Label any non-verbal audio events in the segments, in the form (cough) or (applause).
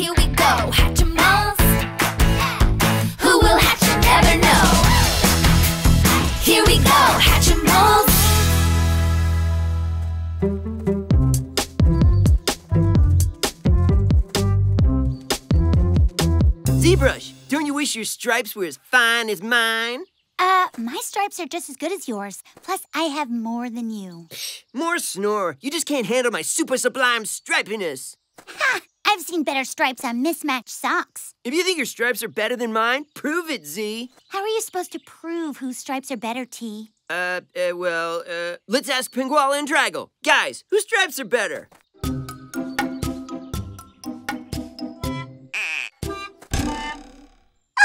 here we go. Hatchimals. Who will hatch, you never know. Here we go, Hatchimals. Zebrush, don't you wish your stripes were as fine as mine? Uh, my stripes are just as good as yours. Plus, I have more than you. More snore. You just can't handle my super sublime stripiness. Ha! I've seen better stripes on mismatched socks. If you think your stripes are better than mine, prove it, Z. How are you supposed to prove whose stripes are better, T? Uh, uh well, uh, let's ask Penguala and Draggle. Guys, whose stripes are better?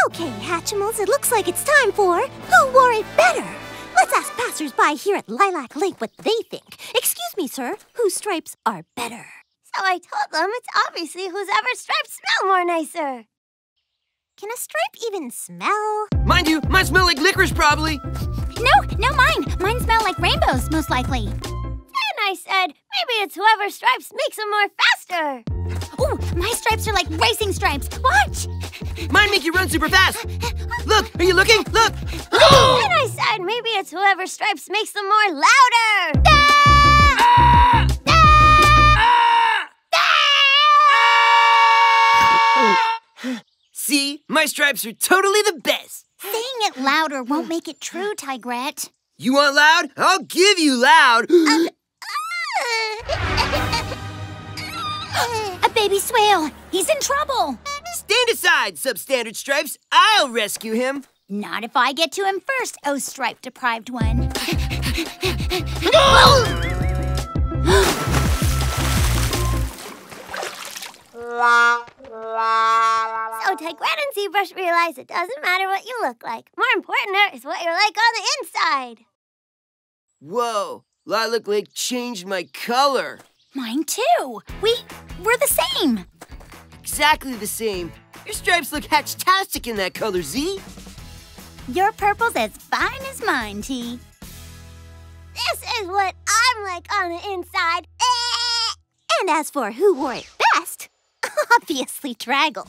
Okay, Hatchimals, it looks like it's time for Who Wore It Better? Let's ask passersby here at Lilac Lake what they think. Excuse me, sir, whose stripes are better? So I told them it's obviously whose ever stripes smell more nicer. Can a stripe even smell? Mind you, mine smell like licorice probably. No, no, mine. Mine smell like rainbows, most likely. And I said, maybe it's whoever stripes makes them more faster. Ooh, my stripes are like racing stripes. Watch! Mine make you run super fast. Look, are you looking? Look. (gasps) And I said, maybe it's whoever stripes makes them more louder. See, my stripes are totally the best. Saying it louder won't make it true, Tigrette. You want loud? I'll give you loud. (gasps) Um, uh. (laughs) A baby swale. He's in trouble. Stand aside, substandard stripes. I'll rescue him. Not if I get to him first, oh stripe deprived one. (gasps) (gasps) So Tigrette and Zebrush realize it doesn't matter what you look like. More important is what you're like on the inside. Whoa, Lilac Lake changed my color. Mine too. We we're the same. Exactly the same. Your stripes look hatchtastic in that color, Z. Your purple's as fine as mine, T. This is what I'm like on the inside. Eh, eh, eh. And as for who wore it best, (laughs) obviously Draggle.